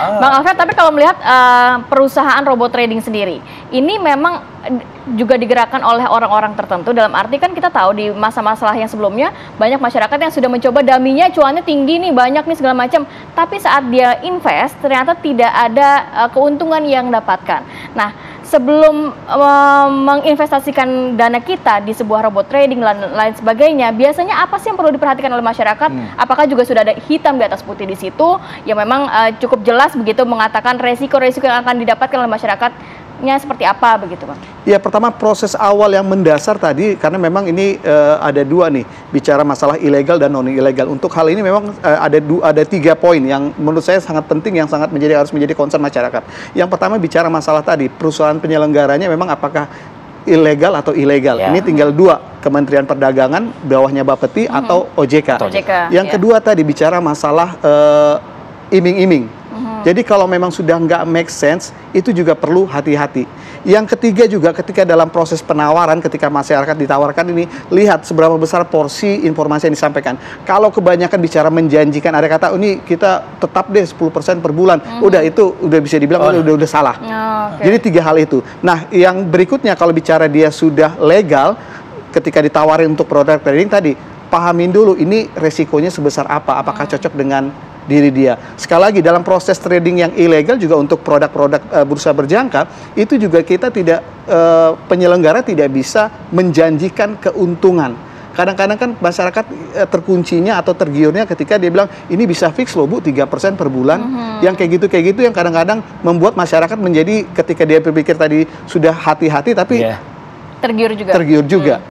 Ah. Bang Alfred, tapi kalau melihat uh, perusahaan robot trading sendiri, ini memang juga digerakkan oleh orang-orang tertentu dalam arti kan kita tahu di masa-masalah yang sebelumnya banyak masyarakat yang sudah mencoba daminya cuannya tinggi nih banyak nih segala macam tapi saat dia invest ternyata tidak ada uh, keuntungan yang dapatkan. Nah, sebelum uh, menginvestasikan dana kita di sebuah robot trading dan lain sebagainya, biasanya apa sih yang perlu diperhatikan oleh masyarakat? Hmm. Apakah juga sudah ada hitam di atas putih di situ yang memang uh, cukup jelas begitu mengatakan resiko-resiko yang akan didapatkan oleh masyarakat nya seperti apa begitu Bang? Ya pertama proses awal yang mendasar tadi karena memang ini uh, ada dua nih bicara masalah ilegal dan non ilegal. Untuk hal ini memang uh, ada du ada tiga poin yang menurut saya sangat penting yang sangat menjadi harus menjadi concern masyarakat. Yang pertama bicara masalah tadi perusahaan penyelenggaranya memang apakah ilegal atau ilegal. Ya. Ini tinggal dua Kementerian Perdagangan bawahnya Bapeti mm -hmm. atau OJK. OJK. Yang ya. kedua tadi bicara masalah uh, iming-iming jadi kalau memang sudah nggak make sense, itu juga perlu hati-hati. Yang ketiga juga ketika dalam proses penawaran, ketika masyarakat ditawarkan ini, lihat seberapa besar porsi informasi yang disampaikan. Kalau kebanyakan bicara menjanjikan, ada kata, oh, ini kita tetap deh 10% per bulan. Hmm. Udah itu udah bisa dibilang oh. udah, udah salah. Oh, okay. Jadi tiga hal itu. Nah yang berikutnya kalau bicara dia sudah legal, ketika ditawarin untuk produk trading tadi, pahamin dulu ini resikonya sebesar apa, apakah hmm. cocok dengan diri dia. Sekali lagi dalam proses trading yang ilegal juga untuk produk-produk uh, bursa berjangka itu juga kita tidak uh, penyelenggara tidak bisa menjanjikan keuntungan. Kadang-kadang kan masyarakat uh, terkuncinya atau tergiurnya ketika dia bilang ini bisa fix loh Bu 3% per bulan. Mm -hmm. Yang kayak gitu kayak gitu yang kadang-kadang membuat masyarakat menjadi ketika dia berpikir tadi sudah hati-hati tapi yeah. tergiur juga. Tergiur juga. Hmm.